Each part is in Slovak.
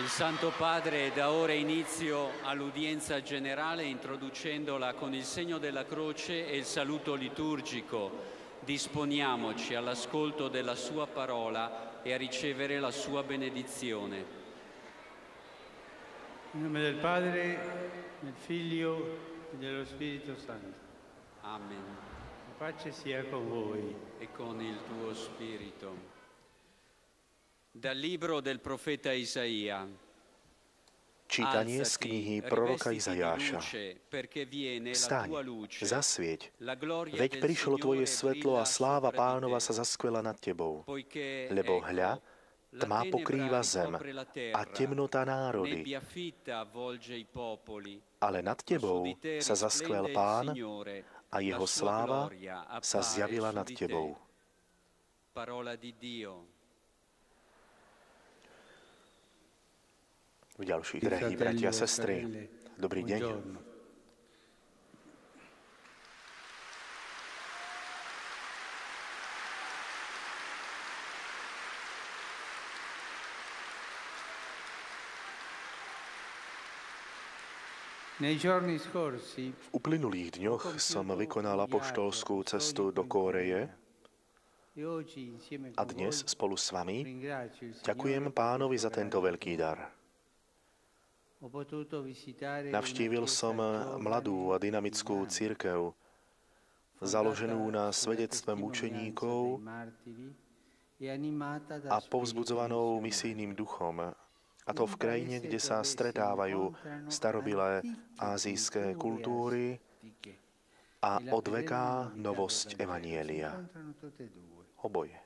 Il Santo Padre dà ora inizio all'udienza generale introducendola con il segno della croce e il saluto liturgico. Disponiamoci all'ascolto della sua parola e a ricevere la sua benedizione. In nome del Padre, del Figlio e dello Spirito Santo. Amen. La pace sia con voi. E con il tuo spirito. Dal libro del profeta Isaia. Čítanie z knihy proroka Izajáša. Staň, zasvieť, veď prišlo Tvoje svetlo a sláva pánova sa zaskvela nad Tebou. Lebo hľa, tma pokrýva zem a temnota národy. Ale nad Tebou sa zaskvel Pán a Jeho sláva sa zjavila nad Tebou. Parola di Dio. Ďalší, drahí bratia a sestry, dobrý deň. V uplynulých dňoch som vykonal apoštolskú cestu do Kóreje a dnes spolu s vami ďakujem pánovi za tento veľký dar. Navštívil som mladú a dynamickú církev, založenú na svedectve mučeníkov a povzbudzovanou misijným duchom, a to v krajine, kde sa stretávajú starobilé azijské kultúry a odveká novosť Evanielia. Oboje.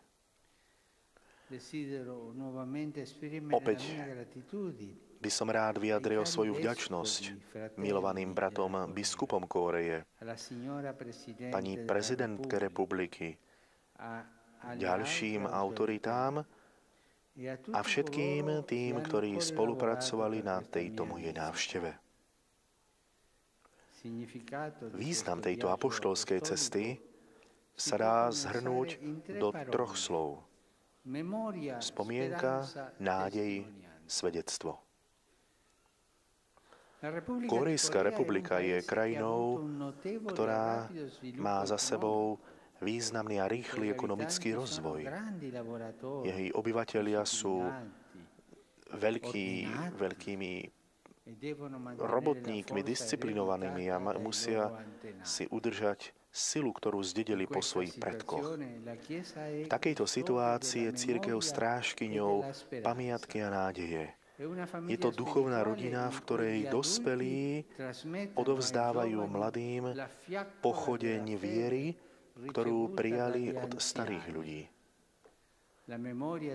Opäť by som rád vyjadril svoju vďačnosť milovaným bratom biskupom Kóreje, pani prezidentke republiky, ďalším autoritám a všetkým tým, ktorí spolupracovali na tejto mojej návšteve. Význam tejto apoštolskej cesty sa dá zhrnúť do troch slov. Spomienka, nádej, svedectvo. Korejská republika je krajinou, ktorá má za sebou významný a rýchly ekonomický rozvoj. Jej obyvateľia sú veľký, veľkými robotníkmi, disciplinovanými a musia si udržať silu, ktorú zdedili po svojich predkoch. V takejto situácii je církev strážkyňou pamiatky a nádeje. Je to duchovná rodina, v ktorej dospelí odovzdávajú mladým pochodeň viery, ktorú prijali od starých ľudí.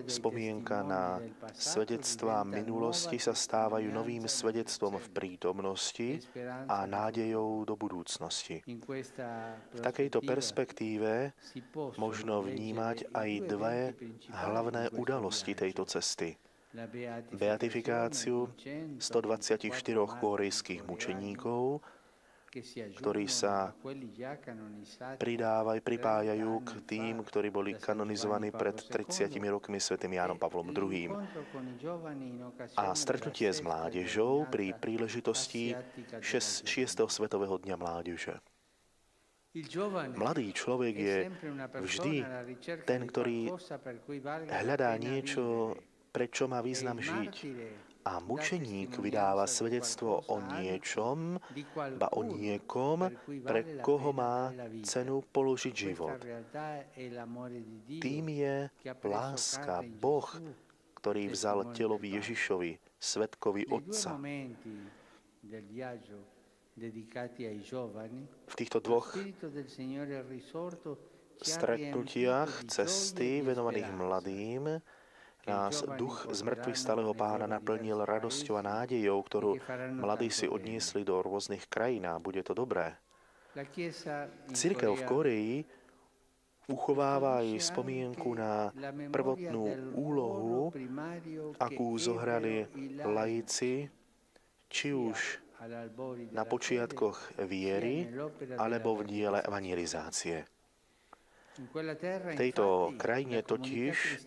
Spomienka na svedectvá minulosti sa stávajú novým svedectvom v prítomnosti a nádejou do budúcnosti. V takejto perspektíve možno vnímať aj dve hlavné udalosti tejto cesty – beatifikáciu 124 korejských mučeníkov, ktorí sa pridávajú, pripájajú k tým, ktorí boli kanonizovaní pred 30 rokmi svätým Jánom Pavlom II. A stretnutie s mládežou pri príležitosti 6. Svetového dňa mládeže. Mladý človek je vždy ten, ktorý hľadá niečo, prečo má význam žiť. A mučeník vydáva svedectvo o niečom, ba o niekom, pre koho má cenu položiť život. Tým je láska, Boh, ktorý vzal telovi Ježišovi, svetkovi Otca. V týchto dvoch stretnutiach cesty venovaných mladým nás duch z mŕtvych stáleho pána naplnil radosťou a nádejou, ktorú mladí si odniesli do rôznych krajín a bude to dobré. Církev v Koreji uchováva aj spomienku na prvotnú úlohu, akú zohrali laici, či už na počiatkoch viery alebo v diele evangelizácie. V tejto krajine totiž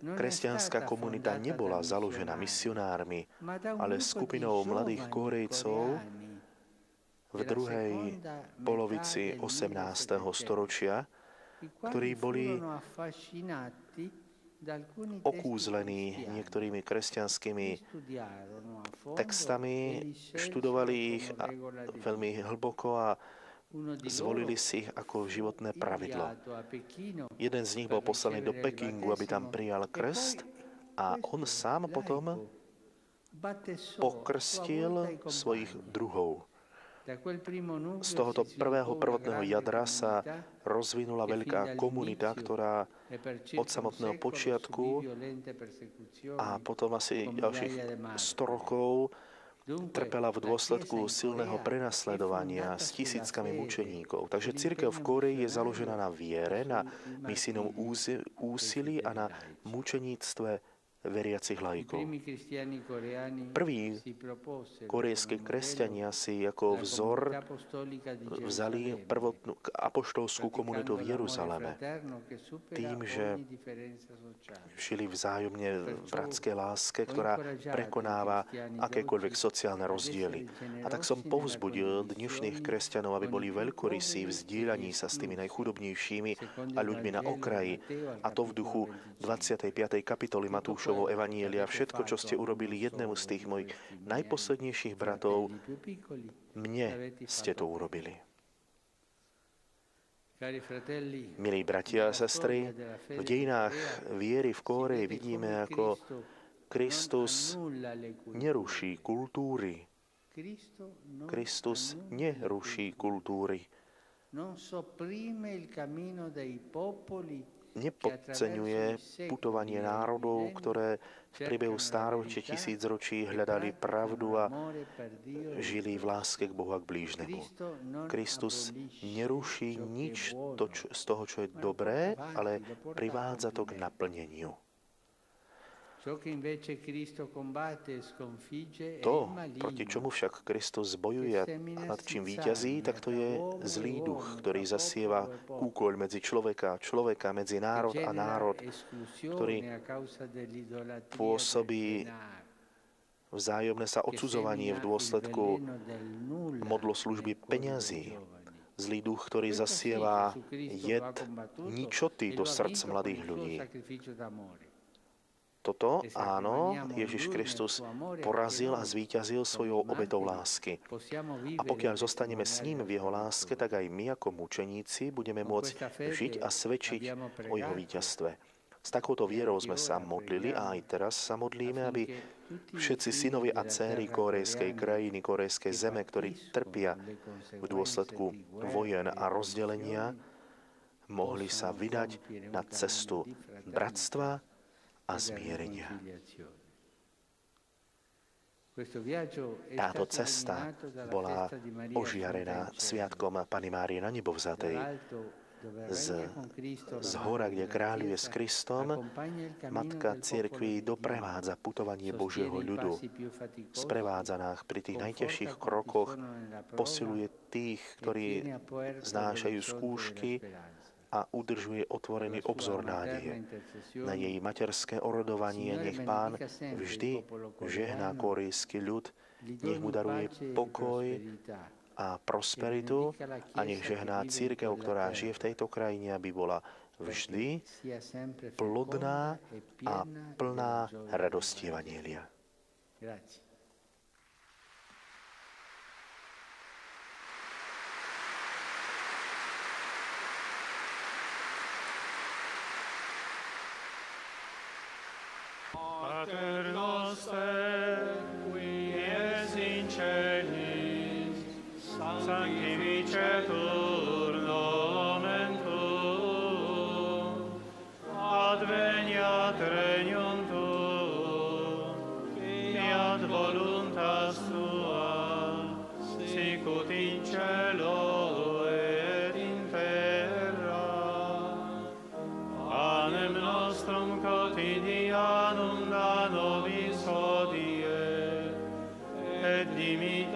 Kresťanská komunita nebola založená misionármi, ale skupinou mladých Kórejcov v druhej polovici 18. storočia, ktorí boli okúzlení niektorými kresťanskými textami, študovali ich veľmi hlboko a zvolili si ich ako životné pravidlo. Jeden z nich bol poslaný do Pekingu, aby tam prijal krst a on sám potom pokrstil svojich druhov. Z tohoto prvého prvotného jadra sa rozvinula veľká komunita, ktorá od samotného počiatku a potom asi ďalších 100 rokov trpela v dôsledku silného prenasledovania s tisíckami mučeníkov. Takže církev v Kóreji je založená na viere, na misijnom úsilí a na mučeníctve veriacich lajkov. Prví korejskí kresťania si ako vzor vzali prvotnú apoštolskú komunitu v Jeruzaleme tým, že žili vzájomne v bratskej láske, ktorá prekonáva akékoľvek sociálne rozdiely. A tak som povzbudil dnešných kresťanov, aby boli veľkorysí v zdieľaní sa s tými najchudobnejšími a ľuďmi na okraji, a to v duchu 25. kapitoly Matúša Matúšovo evanielia, všetko, čo ste urobili jednému z tých mojich najposlednejších bratov, mne ste to urobili. Milí bratia a sestry, v dejinách viery v Kóreji vidíme, ako Kristus neruší kultúry. Kristus neruší kultúry nepodceňuje putovanie národov, ktoré v priebehu stáročia tisícročí hľadali pravdu a žili v láske k Bohu a k blížnemu. Kristus neruší nič to, čo, z toho, čo je dobré, ale privádza to k naplneniu. To, proti čomu však Kristus bojuje a nad čím víťazí, tak to je zlý duch, ktorý zasieva úkoľ medzi človeka a človeka, medzi národ a národ, ktorý pôsobí vzájomné sa odsudzovanie v dôsledku modloslužby peňazí. Zlý duch, ktorý zasieva jed ničoty do srdc mladých ľudí. Toto, áno, Ježiš Kristus porazil a zvíťazil svojou obetou lásky. A pokiaľ zostaneme s ním v jeho láske, tak aj my ako mučeníci budeme môcť žiť a svedčiť o jeho víťazstve. S takouto vierou sme sa modlili a aj teraz sa modlíme, aby všetci synovi a céry korejskej krajiny, korejskej zeme, ktorí trpia v dôsledku vojen a rozdelenia, mohli sa vydať na cestu bratstva, a zmierenia. Táto cesta bola ožiarená sviatkom Pany Márie na nebovzatej. Z, z hora, kde kráľuje s Kristom, Matka Cirkvi doprevádza putovanie Božieho ľudu. Sprevádza nás pri tých najťažších krokoch, posiluje tých, ktorí znášajú skúšky a udržuje otvorený obzor nádeje. Na jej materské orodovanie nech Pán vždy žehná korejský ľud, nech mu daruje pokoj a prosperitu a nech žehná církev, ktorá žije v tejto krajine, aby bola vždy plodná a plná radosti Evanielia. Grazie.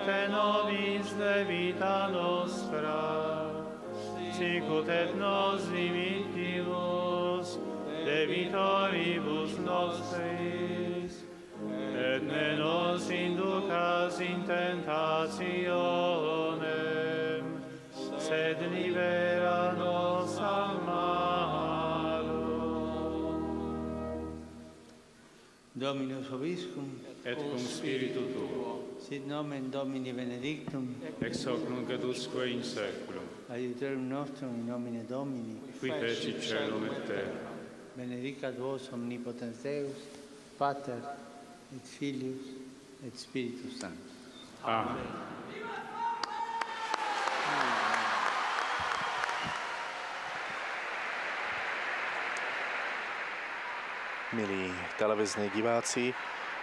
te nobis de vita nostra, sicut et nos dimittimus de vitoribus nostris, et ne nos inducas in tentationem, sed libera nos Dominus obiscum, et cum spiritu tuo. Sit nomen Domini benedictum, ex hoc nunc et usque in saeculum. Adiutorium nostrum in nomine Domini, qui feci celum et terra. Benedicat vos omnipotens Deus, Pater, et Filius, et Spiritus Sanctus. Amen. Amen. Milí televizní diváci,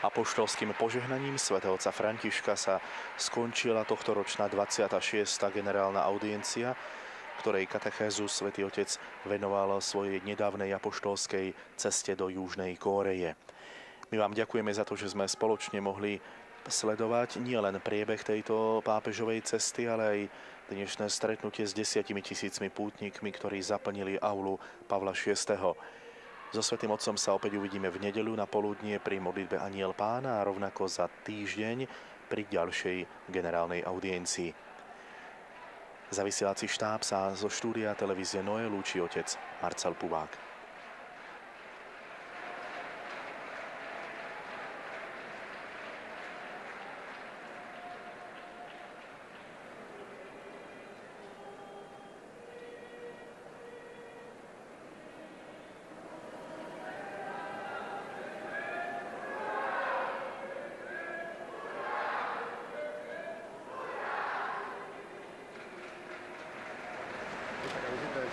apoštolským požehnaním svätého Františka sa skončila tohto ročná 26. generálna audiencia, ktorej katechézu svätý Otec venoval svojej nedávnej apoštolskej ceste do Južnej Kóreje. My vám ďakujeme za to, že sme spoločne mohli sledovať nielen priebeh tejto pápežovej cesty, ale aj dnešné stretnutie s desiatimi tisícmi pútnikmi, ktorí zaplnili aulu Pavla VI. So Svetým Otcom sa opäť uvidíme v nedeľu na poludnie pri modlitbe Aniel Pána a rovnako za týždeň pri ďalšej generálnej audiencii. Za vysielací štáb sa zo štúdia televízie Noe lúči otec Marcel Puvák. cabecita